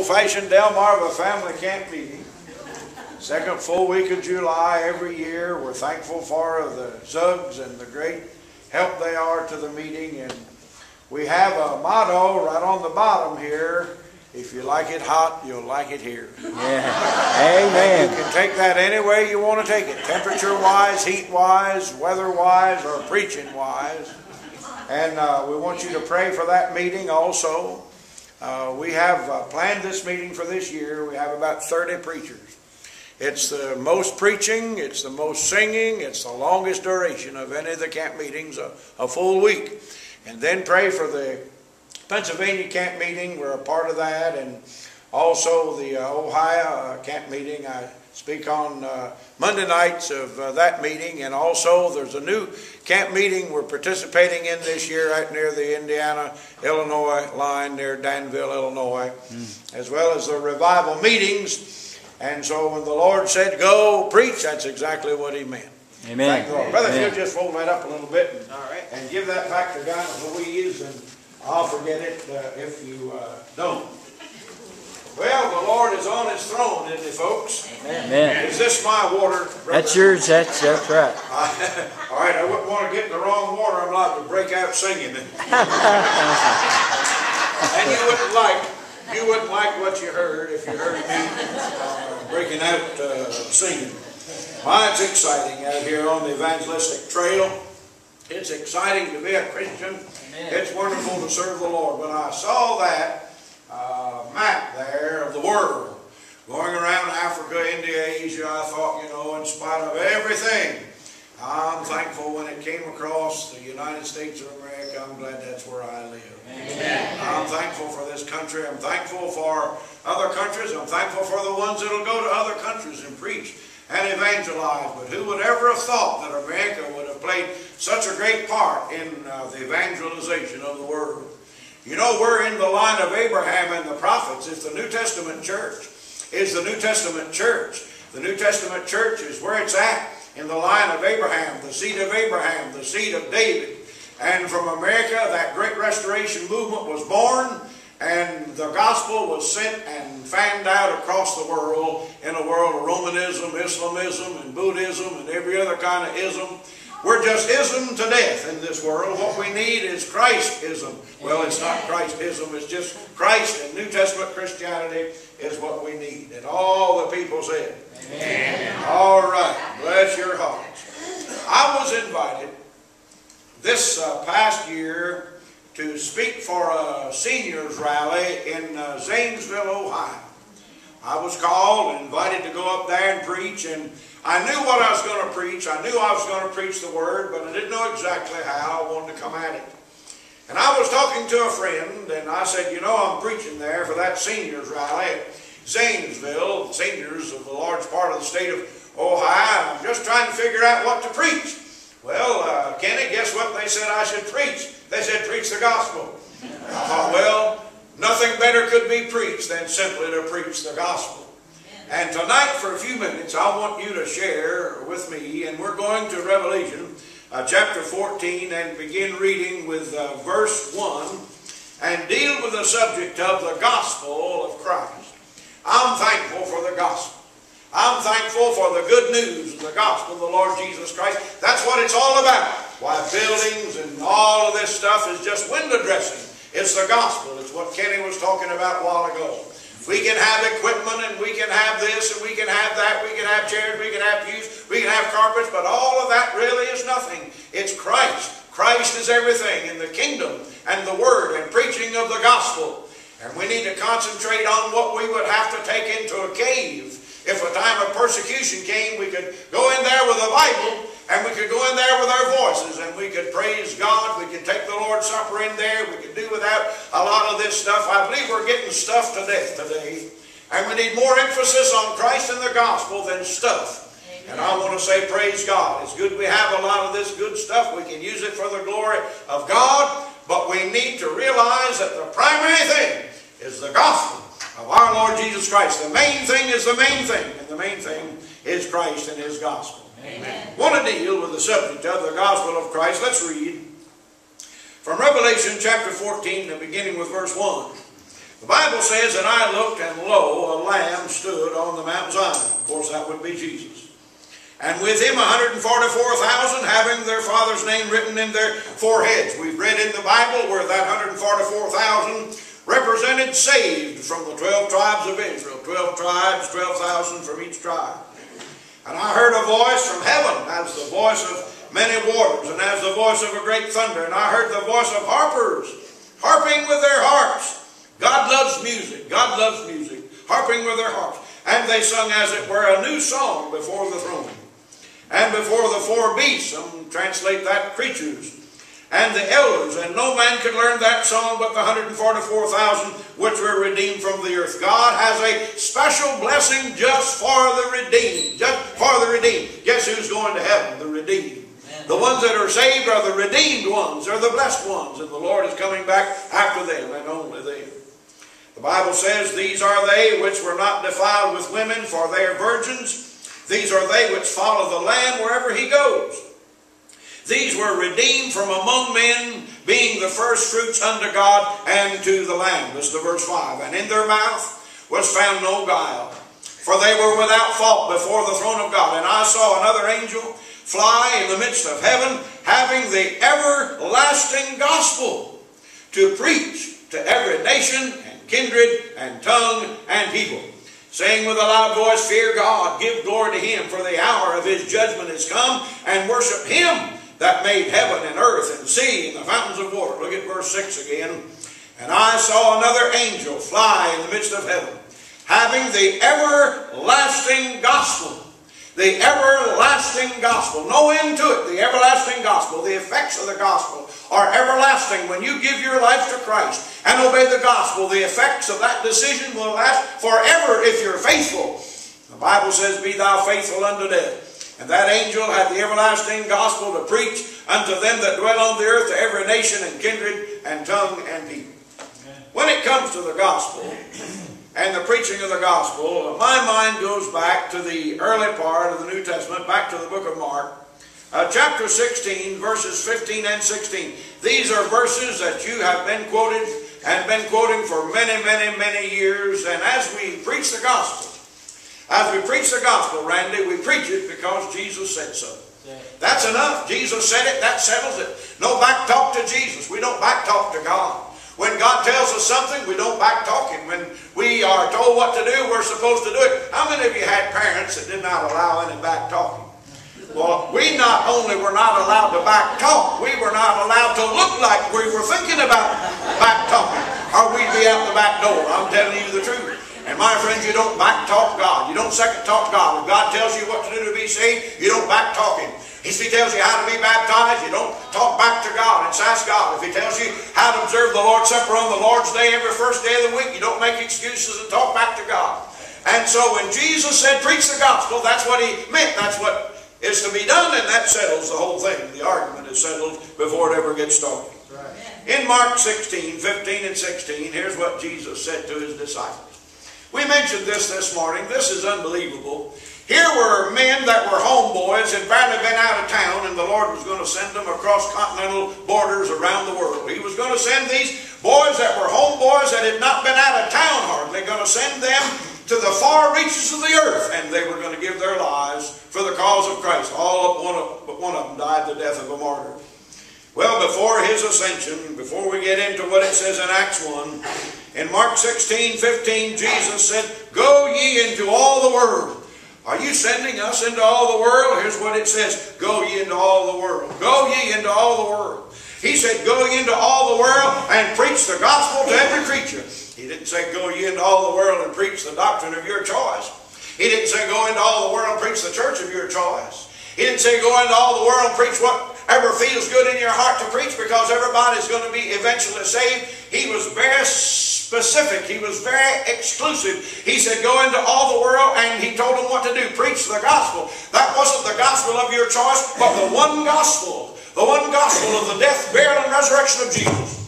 old-fashioned Delmarva family camp meeting. Second full week of July every year. We're thankful for the Zugs and the great help they are to the meeting. And we have a motto right on the bottom here. If you like it hot, you'll like it here. Yeah. Amen. You can take that any way you want to take it. Temperature-wise, heat-wise, weather-wise, or preaching-wise. And uh, we want you to pray for that meeting also. Uh, we have uh, planned this meeting for this year. We have about 30 preachers. It's the most preaching, it's the most singing, it's the longest duration of any of the camp meetings, a, a full week. And then pray for the Pennsylvania camp meeting. We're a part of that. And also the uh, Ohio uh, camp meeting. I speak on uh, Monday nights of uh, that meeting. And also there's a new camp meeting we're participating in this year right near the Indiana Illinois line near Danville, Illinois, mm. as well as the revival meetings. And so when the Lord said, go preach, that's exactly what he meant. Amen. Thank the Lord. Brother, if you'll just fold that up a little bit and, All right. and give that back to Ghana Louise, and I'll forget it uh, if you uh, don't. Well, the Lord is on his throne, isn't he, folks? Amen. Is this my water? Brother? That's yours. That's, that's right. All right, I wouldn't want to get in the wrong water. I'm liable to break out singing. and you wouldn't like you wouldn't like what you heard if you heard me uh, breaking out uh, singing. Why, it's exciting out here on the evangelistic trail. It's exciting to be a Christian. Amen. It's wonderful to serve the Lord. When I saw that uh, map there of the world, going around Africa, India, Asia, I thought, you know, in spite of everything, I'm thankful when it came across the United States of America. I'm glad that's where I live. Amen. I'm thankful for this country. I'm thankful for other countries. I'm thankful for the ones that will go to other countries and preach and evangelize. But who would ever have thought that America would have played such a great part in uh, the evangelization of the world? You know, we're in the line of Abraham and the prophets. It's the New Testament church. It's the New Testament church. The New Testament church is where it's at in the line of Abraham, the seed of Abraham, the seed of David. And from America, that great restoration movement was born, and the gospel was sent and fanned out across the world in a world of Romanism, Islamism, and Buddhism, and every other kind of ism. We're just ism to death in this world. What we need is Christism. Well, it's not Christism, it's just Christ and New Testament Christianity is what we need. And all the people said, Amen. All right. Bless your hearts. I was invited this uh, past year to speak for a seniors rally in uh, Zanesville, Ohio. I was called and invited to go up there and preach, and I knew what I was going to preach. I knew I was going to preach the Word, but I didn't know exactly how I wanted to come at it. And I was talking to a friend, and I said, you know, I'm preaching there for that seniors rally at Zanesville, seniors of a large part of the state of Ohio. I'm just trying to figure out what to preach. Well, uh, Kenny, guess what they said I should preach? They said preach the gospel. I thought, well, nothing better could be preached than simply to preach the gospel. And tonight, for a few minutes, I want you to share with me, and we're going to Revelation uh, chapter 14 and begin reading with uh, verse 1 and deal with the subject of the gospel of Christ. I'm thankful for the gospel. I'm thankful for the good news of the gospel of the Lord Jesus Christ. That's what it's all about. Why buildings and all of this stuff is just window dressing. It's the gospel. It's what Kenny was talking about a while ago. We can have equipment and we can have this and we can have that. We can have chairs, we can have pews, we can have carpets, but all of that really is nothing. It's Christ. Christ is everything in the kingdom and the word and preaching of the gospel. And we need to concentrate on what we would have to take into a cave. If a time of persecution came, we could go in there with a Bible and we could go in there with our voices and we could praise God. We could take the Lord's Supper in there. We could do without a lot of this stuff. I believe we're getting stuff to death today. And we need more emphasis on Christ and the gospel than stuff. And I want to say, praise God. It's good we have a lot of this good stuff. We can use it for the glory of God. But we need to realize that the primary thing is the gospel of our Lord Jesus Christ. The main thing is the main thing. And the main thing is Christ and His gospel. Amen. Want to deal with the subject of the gospel of Christ. Let's read from Revelation chapter 14, beginning with verse 1. The Bible says, And I looked, and lo, a lamb stood on the Mount Zion. Of course, that would be Jesus. And with him 144,000 having their father's name written in their foreheads. We've read in the Bible where that 144,000 represented saved from the 12 tribes of Israel. 12 tribes, 12,000 from each tribe. And I heard a voice from heaven as the voice of many waters and as the voice of a great thunder. And I heard the voice of harpers harping with their harps. God loves music. God loves music. Harping with their harps. And they sung as it were a new song before the throne and before the four beasts, some translate that creatures, and the elders, and no man could learn that song but the 144,000 which were redeemed from the earth. God has a special blessing just for the redeemed, just for the redeemed. Guess who's going to heaven? The redeemed. The ones that are saved are the redeemed ones, are the blessed ones, and the Lord is coming back after them and only them. The Bible says, These are they which were not defiled with women, for they are virgins. These are they which follow the Lamb wherever he goes. These were redeemed from among men, being the first fruits unto God and to the Lamb. This is the verse 5. And in their mouth was found no guile, for they were without fault before the throne of God. And I saw another angel fly in the midst of heaven, having the everlasting gospel to preach to every nation and kindred and tongue and people saying with a loud voice, Fear God, give glory to Him, for the hour of His judgment is come, and worship Him that made heaven and earth and sea and the fountains of water. Look at verse 6 again. And I saw another angel fly in the midst of heaven, having the everlasting gospel. The everlasting gospel. No end to it. The everlasting gospel. The effects of the gospel are everlasting. When you give your life to Christ and obey the gospel, the effects of that decision will last forever if you're faithful. The Bible says, Be thou faithful unto death. And that angel had the everlasting gospel to preach unto them that dwell on the earth, to every nation and kindred and tongue and people. When it comes to the gospel and the preaching of the gospel, my mind goes back to the early part of the New Testament, back to the book of Mark. Uh, chapter 16, verses 15 and 16. These are verses that you have been quoted and been quoting for many, many, many years. And as we preach the gospel, as we preach the gospel, Randy, we preach it because Jesus said so. That's enough. Jesus said it, that settles it. No back talk to Jesus. We don't back talk to God. When God tells us something, we don't back talk Him. When we are told what to do, we're supposed to do it. How many of you had parents that did not allow any back talking? Well, we not only were not allowed to back talk, we were not allowed to look like we were thinking about back talking, or we'd be out the back door. I'm telling you the truth. And my friends, you don't back talk God. You don't second talk God. If God tells you what to do to be saved, you don't back talk Him. If He tells you how to be baptized, you don't talk back to God and ask God. If He tells you how to observe the Lord's Supper on the Lord's Day every first day of the week, you don't make excuses and talk back to God. And so when Jesus said, preach the gospel, that's what He meant. That's what is to be done, and that settles the whole thing. The argument is settled before it ever gets started. Right. In Mark 16, 15 and 16, here's what Jesus said to his disciples. We mentioned this this morning. This is unbelievable. Here were men that were homeboys, had barely been out of town, and the Lord was going to send them across continental borders around the world. He was going to send these boys that were homeboys that had not been out of town hardly, going to send them to the far reaches of the earth, and they were going to give their lives for the cause of Christ. All but one of, but one of them died the death of a martyr. Well, before his ascension, before we get into what it says in Acts 1, in Mark 16, 15, Jesus said, Go ye into all the world. Are you sending us into all the world? Here's what it says Go ye into all the world. Go ye into all the world. He said, Go ye into all the world and preach the gospel to every creature. He didn't say, Go ye into all the world and preach the doctrine of your choice. He didn't say, Go into all the world and preach the church of your choice. He didn't say, Go into all the world and preach whatever feels good in your heart to preach because everybody's going to be eventually saved. He was very specific. He was very exclusive. He said, Go into all the world, and he told them what to do preach the gospel. That wasn't the gospel of your choice, but the one gospel. The one gospel of the death, burial, and resurrection of Jesus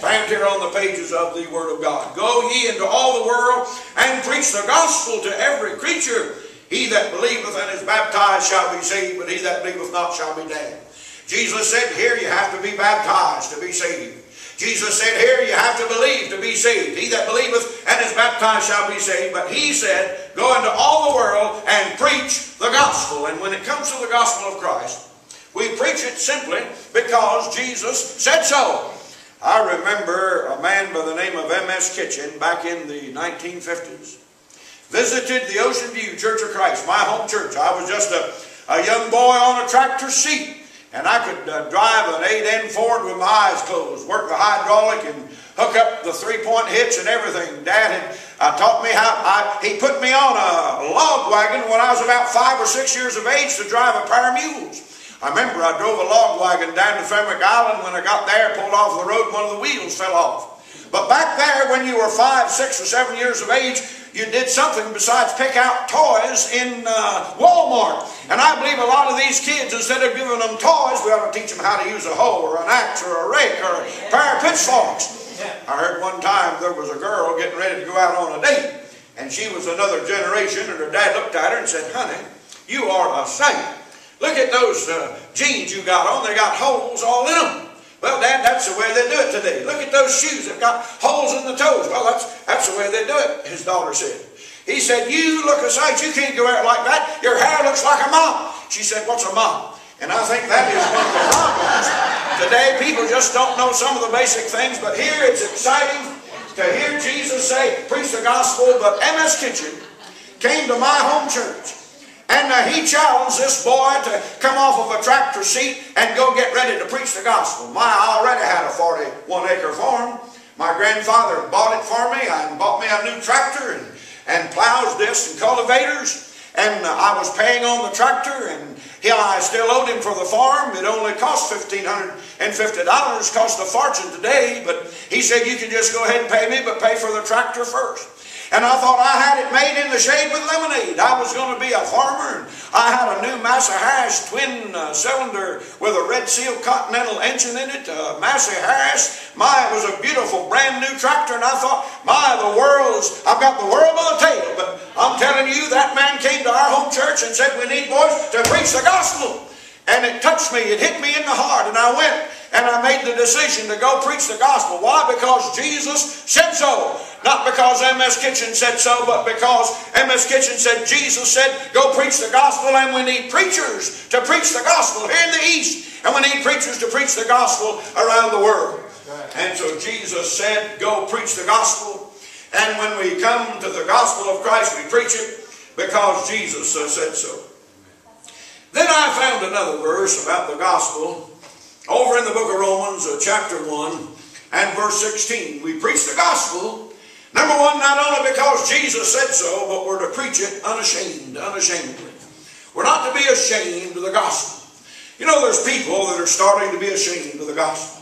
found here on the pages of the Word of God. Go ye into all the world and preach the gospel to every creature. He that believeth and is baptized shall be saved, but he that believeth not shall be damned. Jesus said, Here you have to be baptized to be saved. Jesus said, Here you have to believe to be saved. He that believeth and is baptized shall be saved, but he said, Go into all the world and preach the gospel. And when it comes to the gospel of Christ, we preach it simply because Jesus said so. I remember a man by the name of M.S. Kitchen back in the 1950s visited the Ocean View Church of Christ, my home church. I was just a, a young boy on a tractor seat, and I could uh, drive an 8N Ford with my eyes closed, work the hydraulic and hook up the three-point hitch and everything. Dad had uh, taught me how, I, he put me on a log wagon when I was about five or six years of age to drive a pair of mules. I remember I drove a log wagon down to Fenwick Island. When I got there, pulled off the road, one of the wheels fell off. But back there, when you were five, six, or seven years of age, you did something besides pick out toys in uh, Walmart. And I believe a lot of these kids, instead of giving them toys, we ought to teach them how to use a hoe or an axe or a rake or a pair of pitchforks. I heard one time there was a girl getting ready to go out on a date, and she was another generation, and her dad looked at her and said, Honey, you are a saint. Look at those uh, jeans you got on. They got holes all in them. Well, Dad, that's the way they do it today. Look at those shoes. They've got holes in the toes. Well, that's, that's the way they do it, his daughter said. He said, you look a sight. You can't go out like that. Your hair looks like a mop. She said, what's a mop? And I think that is one of the problems. Today, people just don't know some of the basic things, but here it's exciting to hear Jesus say, preach the gospel, but M.S. Kitchen came to my home church and uh, he challenged this boy to come off of a tractor seat and go get ready to preach the gospel. My, I already had a 41 acre farm. My grandfather bought it for me and bought me a new tractor and, and plows, discs, and cultivators. And uh, I was paying on the tractor and he, I still owed him for the farm. It only cost $1,550. Cost a fortune today. But he said, you can just go ahead and pay me, but pay for the tractor first. And I thought I had it made in the shade with lemonade. I was going to be a farmer. I had a new Massey Harris twin uh, cylinder with a red seal Continental engine in it. Uh, Massey Harris. My, it was a beautiful brand new tractor. And I thought, my, the world's, I've got the world by the tail. But I'm telling you, that man came to our home church and said, we need boys to preach the gospel. And it touched me. It hit me in the heart. And I went and I made the decision to go preach the gospel. Why? Because Jesus said so. Not because M.S. Kitchen said so, but because M.S. Kitchen said, Jesus said, go preach the gospel, and we need preachers to preach the gospel here in the East, and we need preachers to preach the gospel around the world. And so Jesus said, go preach the gospel, and when we come to the gospel of Christ, we preach it because Jesus uh, said so. Then I found another verse about the gospel over in the book of Romans, uh, chapter 1 and verse 16. We preach the gospel, number one, not only because Jesus said so, but we're to preach it unashamed, unashamedly. We're not to be ashamed of the gospel. You know, there's people that are starting to be ashamed of the gospel.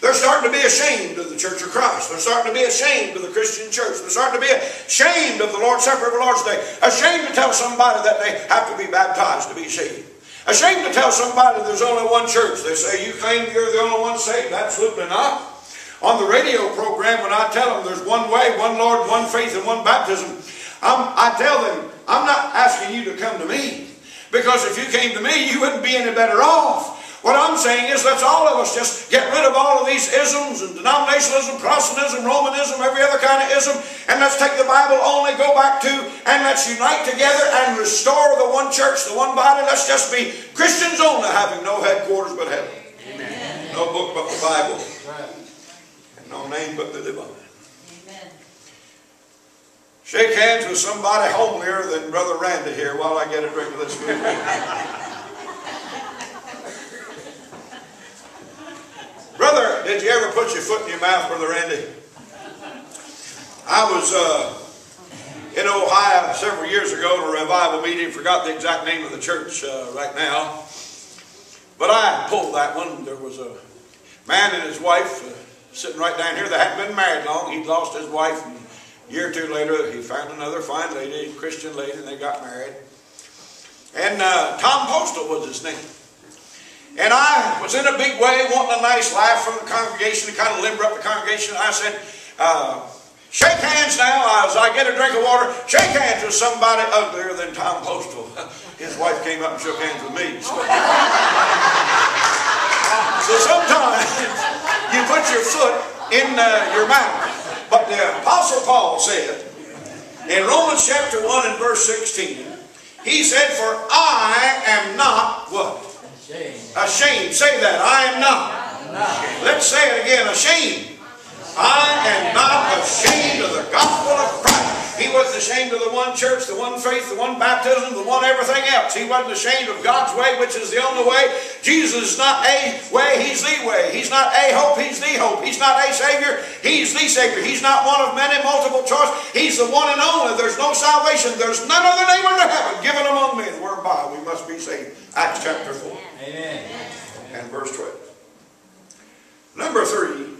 They're starting to be ashamed of the Church of Christ. They're starting to be ashamed of the Christian church. They're starting to be ashamed of the Lord's Supper of the Lord's Day. Ashamed to tell somebody that they have to be baptized to be saved. Ashamed to tell somebody there's only one church. They say, you claim you're the only one saved. Absolutely not. On the radio program, when I tell them there's one way, one Lord, one faith, and one baptism, I'm, I tell them, I'm not asking you to come to me. Because if you came to me, you wouldn't be any better off. What I'm saying is let's all of us just get rid of all of these isms and denominationalism, Protestantism, Romanism, every other kind of ism, and let's take the Bible only, go back to, and let's unite together and restore the one church, the one body. Let's just be Christians only, having no headquarters but heaven. Amen. No book but the Bible. And no name but the divine. Amen. Shake hands with somebody homelier than Brother Randy here while I get a drink of this food. Brother, did you put your foot in your mouth, Brother Randy? I was uh, in Ohio several years ago at a revival meeting. Forgot the exact name of the church uh, right now. But I pulled that one. There was a man and his wife uh, sitting right down here. They hadn't been married long. He'd lost his wife. And a year or two later, he found another fine lady, Christian lady, and they got married. And uh, Tom Postal was his name. And I was in a big way wanting a nice laugh from the congregation to kind of limber up the congregation. I said, uh, shake hands now as I get a drink of water. Shake hands with somebody uglier than Tom Postal. His wife came up and shook hands with me. So, so sometimes you put your foot in uh, your mouth. But the Apostle Paul said, In Romans chapter 1 and verse 16, he said, For I am not what? Ashamed. Say that. I am not. Let's say it again. Ashamed. I am not ashamed of the gospel of Christ. He wasn't ashamed of the one church, the one faith, the one baptism, the one everything else. He wasn't ashamed of God's way, which is the only way. Jesus is not a way, He's the way. He's not a hope, He's the hope. He's not a Savior, He's the Savior. He's not one of many, multiple choice. He's the one and only. There's no salvation. There's none other name under heaven given among men whereby we must be saved. Acts chapter 4. Amen. And verse 12. Number 3.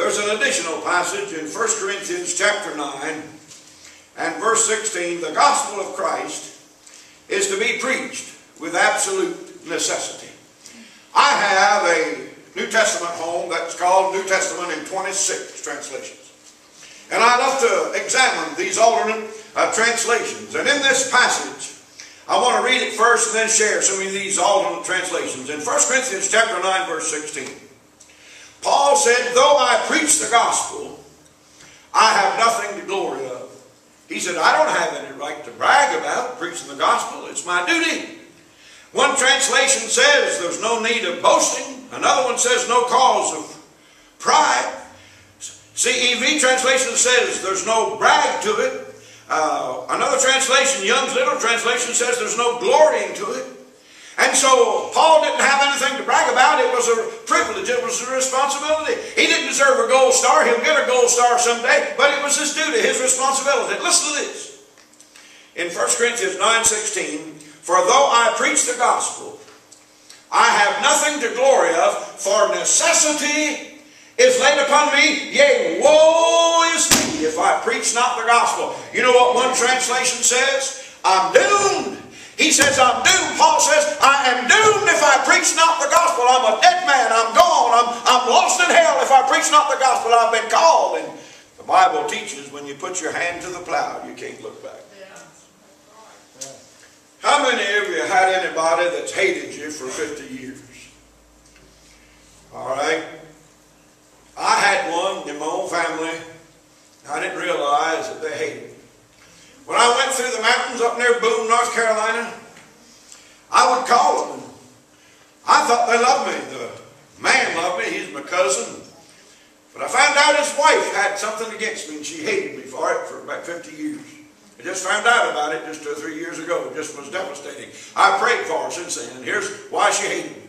There's an additional passage in 1 Corinthians chapter 9 and verse 16. The gospel of Christ is to be preached with absolute necessity. I have a New Testament home that's called New Testament in 26 translations. And I love to examine these alternate uh, translations. And in this passage, I want to read it first and then share some of these alternate translations. In 1 Corinthians chapter 9, verse 16. Paul said, Though I preach the gospel, I have nothing to glory of. He said, I don't have any right to brag about preaching the gospel. It's my duty. One translation says there's no need of boasting. Another one says no cause of pride. CEV translation says there's no brag to it. Uh, another translation, Young's Literal Translation, says there's no glorying to it. And so Paul didn't have anything to brag about. It was a privilege. It was a responsibility. He didn't deserve a gold star. He'll get a gold star someday, but it was his duty, his responsibility. Listen to this. In 1 Corinthians 9.16, For though I preach the gospel, I have nothing to glory of, for necessity is laid upon me. Yea, woe is me if I preach not the gospel. You know what one translation says? I'm doomed he says, I'm doomed. Paul says, I am doomed if I preach not the gospel. I'm a dead man. I'm gone. I'm, I'm lost in hell if I preach not the gospel. I've been called. And the Bible teaches when you put your hand to the plow, you can't look back. How many of you had anybody that's hated you for 50 years? All right. I had one in my own family. I didn't realize that they hated me. When I went through the mountains up near Boone, North Carolina, I would call them. I thought they loved me. The man loved me. He's my cousin. But I found out his wife had something against me, and she hated me for it for about 50 years. I just found out about it just two or three years ago. It just was devastating. I prayed for her since then, here's why she hated me.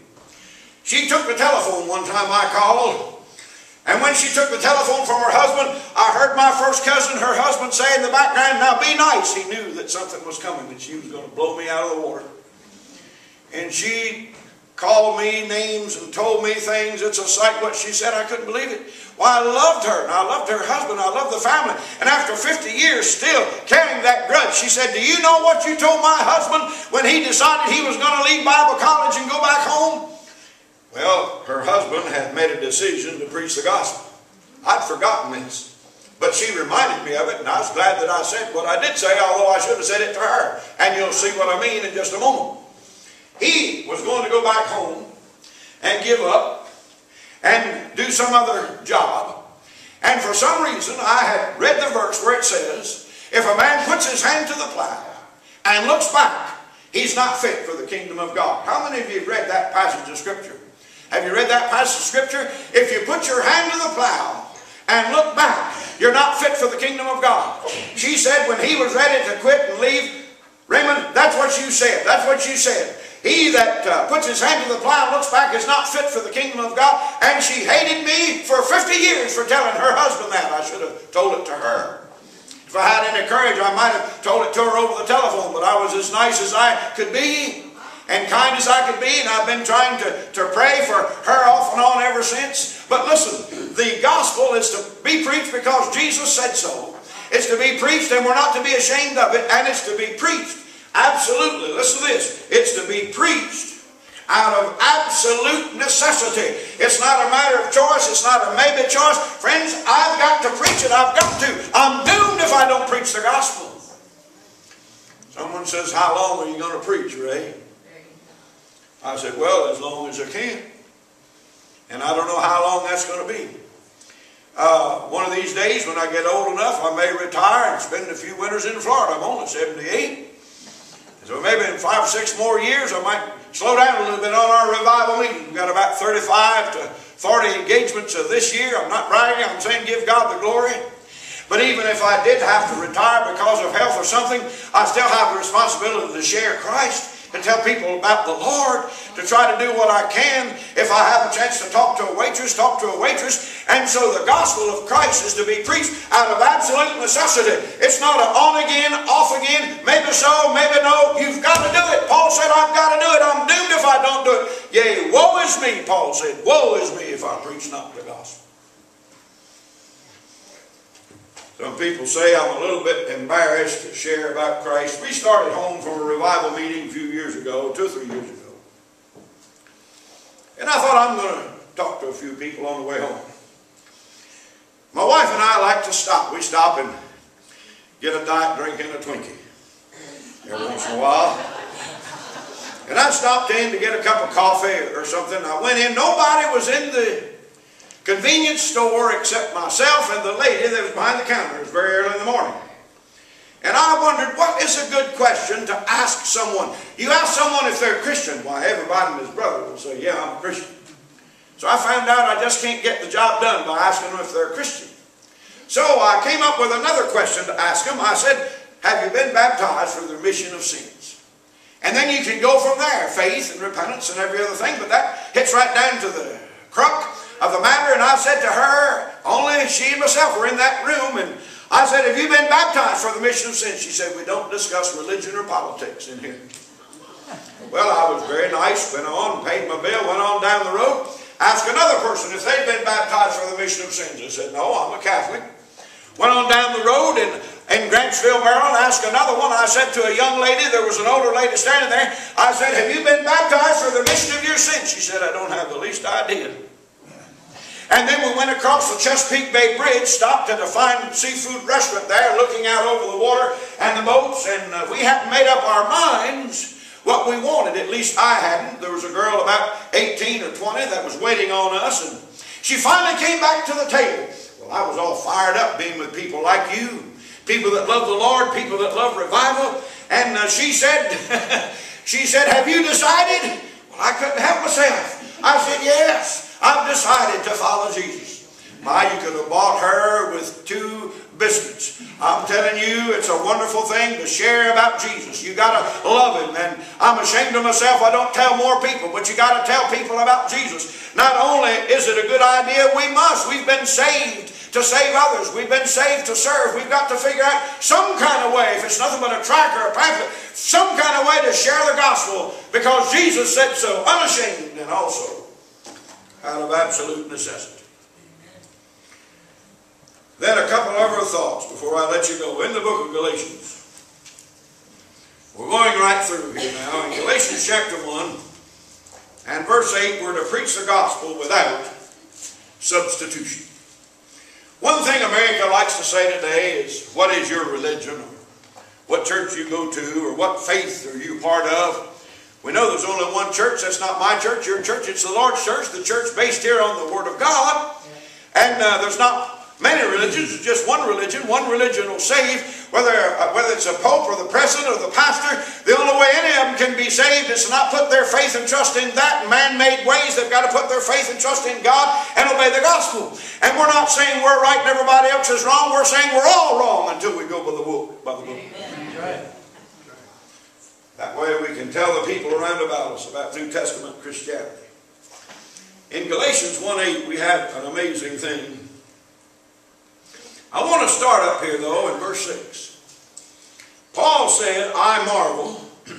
She took the telephone one time I called, and when she took the telephone from her husband, I heard my first cousin, her husband, say in the background, Now be nice. He knew that something was coming, that she was going to blow me out of the water. And she called me names and told me things. It's a sight what she said. I couldn't believe it. Well, I loved her, and I loved her husband, I loved the family. And after 50 years, still carrying that grudge, she said, Do you know what you told my husband when he decided he was going to leave Bible college and go back home? Well, her husband had made a decision to preach the gospel. I'd forgotten this. But she reminded me of it, and I was glad that I said what I did say, although I should have said it to her. And you'll see what I mean in just a moment. He was going to go back home and give up and do some other job. And for some reason, I had read the verse where it says, If a man puts his hand to the plow and looks back, he's not fit for the kingdom of God. How many of you have read that passage of Scripture? Have you read that passage of Scripture? If you put your hand to the plow and look back, you're not fit for the kingdom of God. She said when he was ready to quit and leave, Raymond, that's what you said. That's what you said. He that uh, puts his hand to the plow and looks back is not fit for the kingdom of God. And she hated me for 50 years for telling her husband that. I should have told it to her. If I had any courage, I might have told it to her over the telephone, but I was as nice as I could be and kind as I could be, and I've been trying to, to pray for her off and on ever since. But listen, the gospel is to be preached because Jesus said so. It's to be preached, and we're not to be ashamed of it, and it's to be preached. Absolutely. Listen to this. It's to be preached out of absolute necessity. It's not a matter of choice. It's not a maybe choice. Friends, I've got to preach it. I've got to. I'm doomed if I don't preach the gospel. Someone says, How long are you going to preach, Ray? I said, well, as long as I can. And I don't know how long that's going to be. Uh, one of these days, when I get old enough, I may retire and spend a few winters in Florida. I'm only 78. So maybe in five or six more years, I might slow down a little bit on our revival meeting. We've got about 35 to 40 engagements of this year. I'm not bragging, I'm saying give God the glory. But even if I did have to retire because of health or something, I still have the responsibility to share Christ and tell people about the Lord, to try to do what I can. If I have a chance to talk to a waitress, talk to a waitress. And so the gospel of Christ is to be preached out of absolute necessity. It's not an on again, off again, maybe so, maybe no. You've got to do it. Paul said, I've got to do it. I'm doomed if I don't do it. Yea, woe is me, Paul said. Woe is me if I preach not the gospel. Some people say I'm a little bit embarrassed to share about Christ. We started home from a revival meeting a few years ago, two or three years ago. And I thought I'm going to talk to a few people on the way home. My wife and I like to stop. We stop and get a diet drink and a Twinkie every once in a while. And I stopped in to get a cup of coffee or something. I went in. Nobody was in the convenience store except myself and the lady that was behind the counter. It was very early in the morning. And I wondered, what is a good question to ask someone? You ask someone if they're Christian. Why, everybody and his brother will say, yeah, I'm a Christian. So I found out I just can't get the job done by asking them if they're a Christian. So I came up with another question to ask them. I said, have you been baptized for the remission of sins? And then you can go from there, faith and repentance and every other thing, but that hits right down to the crux of the matter, and I said to her, only she and myself were in that room, and I said, have you been baptized for the mission of sin? She said, we don't discuss religion or politics in here. Well, I was very nice, went on, paid my bill, went on down the road, asked another person if they'd been baptized for the mission of sins. They said, no, I'm a Catholic. Went on down the road and in Grantsville, Maryland, asked another one. I said to a young lady, there was an older lady standing there, I said, have you been baptized for the mission of your sins? She said, I don't have the least idea. And then we went across the Chesapeake Bay Bridge, stopped at a fine seafood restaurant there, looking out over the water and the boats, and uh, we hadn't made up our minds what we wanted. At least I hadn't. There was a girl about 18 or 20 that was waiting on us, and she finally came back to the table. Well, I was all fired up being with people like you, people that love the Lord, people that love revival, and uh, she said, she said, have you decided? Well, I couldn't help myself. I said, yes. I've decided to follow Jesus. My, you could have bought her with two biscuits. I'm telling you, it's a wonderful thing to share about Jesus. You got to love Him. And I'm ashamed of myself I don't tell more people, but you got to tell people about Jesus. Not only is it a good idea, we must. We've been saved to save others. We've been saved to serve. We've got to figure out some kind of way, if it's nothing but a tract or a pamphlet, some kind of way to share the gospel because Jesus said so, unashamed and also out of absolute necessity. Then a couple other thoughts before I let you go. In the book of Galatians, we're going right through here now. In Galatians chapter 1 and verse 8, we're to preach the gospel without substitution. One thing America likes to say today is, what is your religion? Or what church you go to? Or what faith are you part of? We know there's only one church. That's not my church, your church. It's the Lord's church, the church based here on the Word of God. And uh, there's not many religions, it's just one religion. One religion will save, whether, uh, whether it's a pope or the president or the pastor. The only way any of them can be saved is to not put their faith and trust in that man-made ways. They've got to put their faith and trust in God and obey the gospel. And we're not saying we're right and everybody else is wrong. We're saying we're all wrong until we go by the book. By the book. Amen. That way we can tell the people around about us about New Testament Christianity. In Galatians 1.8 we have an amazing thing. I want to start up here though in verse 6. Paul said, I marvel,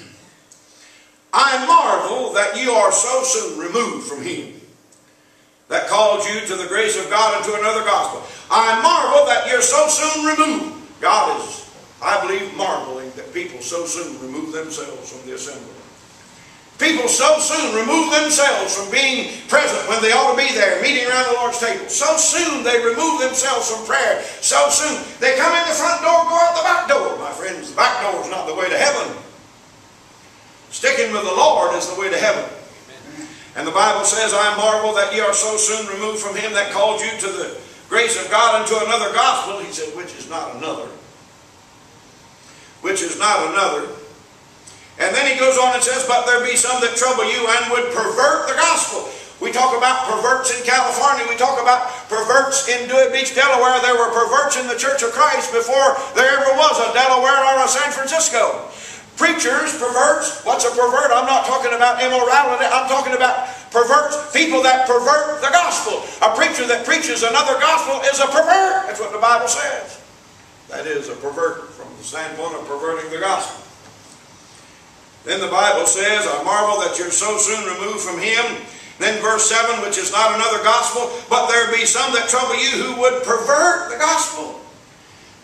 I marvel that you are so soon removed from him that called you to the grace of God and to another gospel. I marvel that you're so soon removed. God is I believe, marveling that people so soon remove themselves from the assembly. People so soon remove themselves from being present when they ought to be there, meeting around the Lord's table. So soon they remove themselves from prayer. So soon they come in the front door, go out the back door. My friends, the back door is not the way to heaven. Sticking with the Lord is the way to heaven. And the Bible says, I marvel that ye are so soon removed from him that called you to the grace of God unto another gospel, he said, which is not another. Which is not another. And then he goes on and says, But there be some that trouble you and would pervert the gospel. We talk about perverts in California. We talk about perverts in Dewey Beach, Delaware. There were perverts in the Church of Christ before there ever was a Delaware or a San Francisco. Preachers, perverts. What's a pervert? I'm not talking about immorality. I'm talking about perverts, people that pervert the gospel. A preacher that preaches another gospel is a pervert. That's what the Bible says. That is a pervert from the standpoint of perverting the gospel. Then the Bible says, I marvel that you're so soon removed from him then verse 7, which is not another gospel, but there be some that trouble you who would pervert the gospel.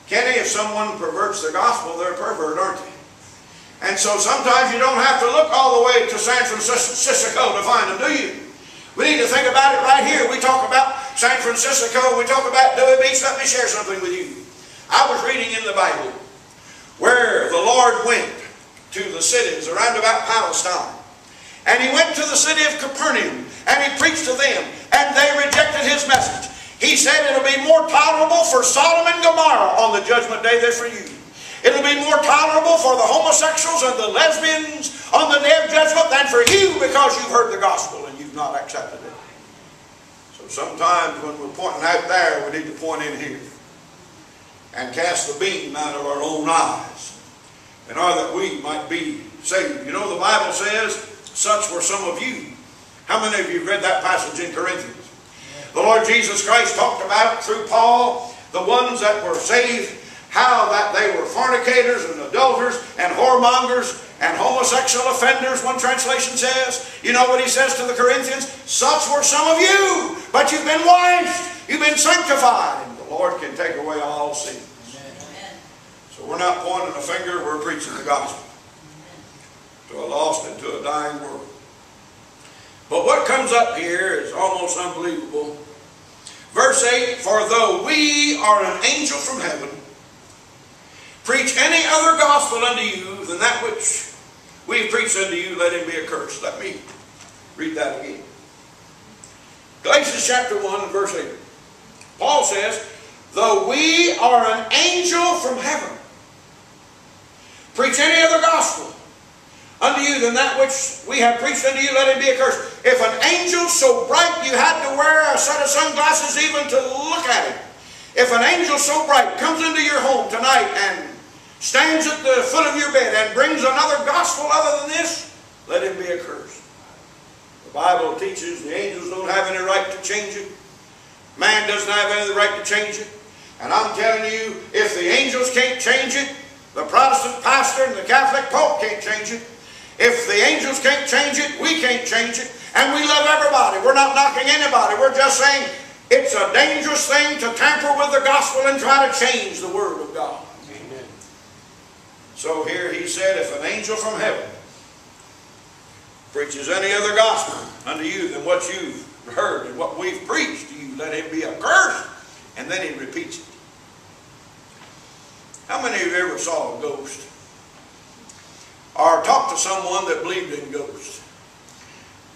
Kenny, if someone perverts the gospel, they're a pervert, aren't they? And so sometimes you don't have to look all the way to San Francisco to find them, do you? We need to think about it right here. We talk about San Francisco, we talk about Dewey Beach. Let me share something with you. I was reading in the Bible where the Lord went to the cities around about Palestine. And he went to the city of Capernaum and he preached to them and they rejected his message. He said it'll be more tolerable for Sodom and Gomorrah on the judgment day than for you. It'll be more tolerable for the homosexuals and the lesbians on the day of judgment than for you because you've heard the gospel and you've not accepted it. So sometimes when we're pointing out there, we need to point in here and cast the beam out of our own eyes in order that we might be saved. You know, the Bible says such were some of you. How many of you read that passage in Corinthians? The Lord Jesus Christ talked about through Paul the ones that were saved, how that they were fornicators and adulterers and whoremongers and homosexual offenders, one translation says. You know what he says to the Corinthians? Such were some of you, but you've been washed, you've been sanctified, and the Lord can take away all sin. We're not pointing a finger, we're preaching the gospel to a lost and to a dying world. But what comes up here is almost unbelievable. Verse 8, For though we are an angel from heaven, preach any other gospel unto you than that which we have preached unto you, let him be accursed. Let me read that again. Galatians chapter 1 verse 8. Paul says, Though we are an angel from heaven, preach any other gospel unto you than that which we have preached unto you, let him be accursed. If an angel so bright you had to wear a set of sunglasses even to look at him, if an angel so bright comes into your home tonight and stands at the foot of your bed and brings another gospel other than this, let him be accursed. The Bible teaches the angels don't have any right to change it. Man doesn't have any right to change it. And I'm telling you, if the angels can't change it, the Protestant pastor and the Catholic Pope can't change it. If the angels can't change it, we can't change it. And we love everybody. We're not knocking anybody. We're just saying it's a dangerous thing to tamper with the gospel and try to change the Word of God. Amen. So here he said, if an angel from heaven preaches any other gospel unto you than what you've heard and what we've preached to you, let him be accursed. And then he repeats it. How many of you ever saw a ghost? or talked to someone that believed in ghosts.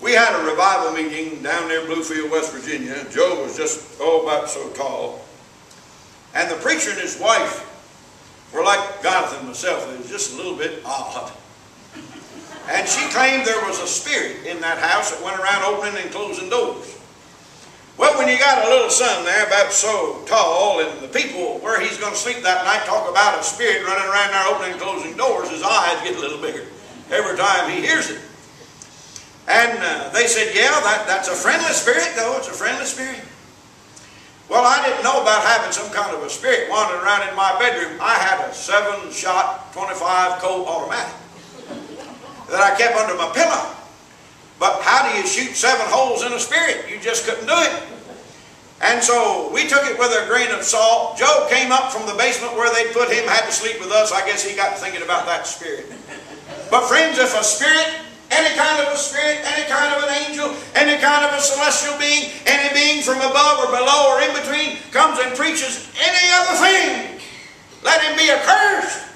We had a revival meeting down near Bluefield, West Virginia. Joe was just, oh, about so tall. And the preacher and his wife were like Jonathan and myself. It was just a little bit odd. And she claimed there was a spirit in that house that went around opening and closing doors. Well, when you got a little son there about so tall, and the people where he's going to sleep that night talk about a spirit running around there opening and closing doors, his eyes get a little bigger every time he hears it. And uh, they said, yeah, that, that's a friendly spirit, though. It's a friendly spirit. Well, I didn't know about having some kind of a spirit wandering around in my bedroom. I had a seven-shot, 25 Colt automatic that I kept under my pillow. But how do you shoot seven holes in a spirit? You just couldn't do it. And so we took it with a grain of salt. Joe came up from the basement where they'd put him, had to sleep with us. I guess he got thinking about that spirit. But friends, if a spirit, any kind of a spirit, any kind of an angel, any kind of a celestial being, any being from above or below or in between comes and preaches any other thing, let him be accursed.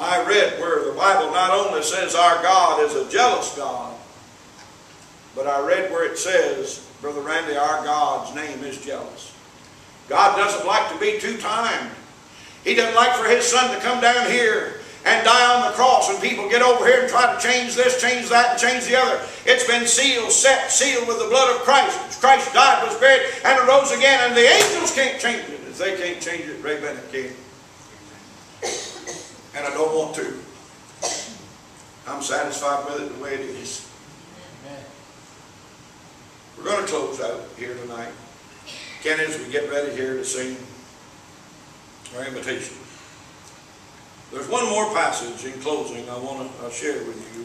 I read where the Bible not only says our God is a jealous God, but I read where it says Brother Randy, our God's name is jealous. God doesn't like to be two-timed. He doesn't like for His Son to come down here and die on the cross and people get over here and try to change this, change that, and change the other. It's been sealed, set, sealed with the blood of Christ. Christ died, was buried, and arose again, and the angels can't change it. If they can't change it, Ray Bennett can. And I don't want to. I'm satisfied with it the way it is. We're going to close out here tonight. Ken, as we get ready here to sing our invitation. There's one more passage in closing I want to uh, share with you.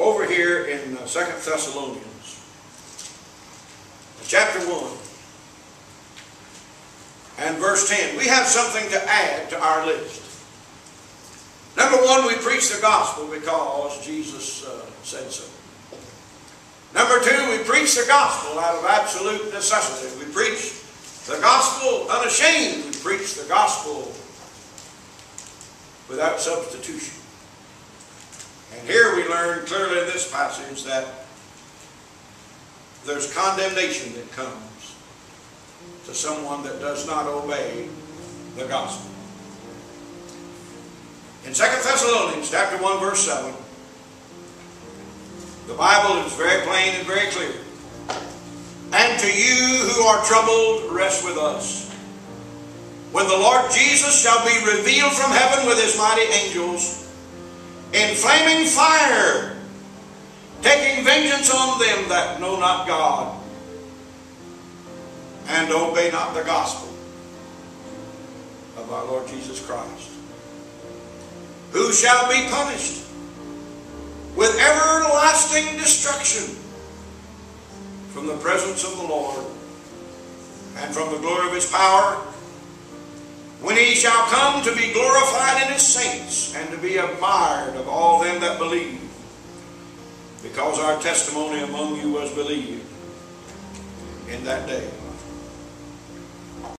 Over here in uh, 2 Thessalonians, chapter 1 and verse 10. We have something to add to our list. Number one, we preach the gospel because Jesus uh, said so. Number two, we preach the gospel out of absolute necessity. We preach the gospel unashamed. We preach the gospel without substitution. And here we learn clearly in this passage that there's condemnation that comes to someone that does not obey the gospel. In 2 Thessalonians chapter 1 verse 7, the Bible is very plain and very clear. And to you who are troubled, rest with us. When the Lord Jesus shall be revealed from heaven with his mighty angels, in flaming fire, taking vengeance on them that know not God, and obey not the gospel of our Lord Jesus Christ, who shall be punished with everlasting destruction from the presence of the Lord and from the glory of his power, when he shall come to be glorified in his saints and to be admired of all them that believe, because our testimony among you was believed in that day.